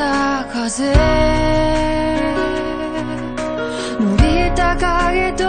た風伸びた影と